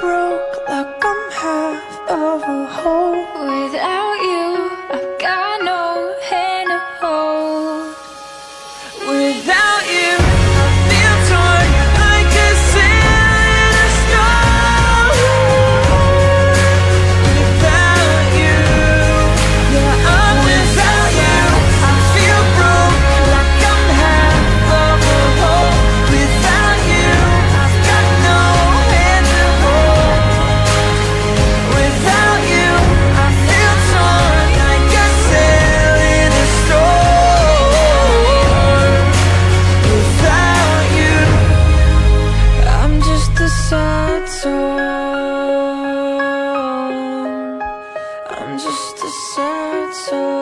broke. just a sad soul.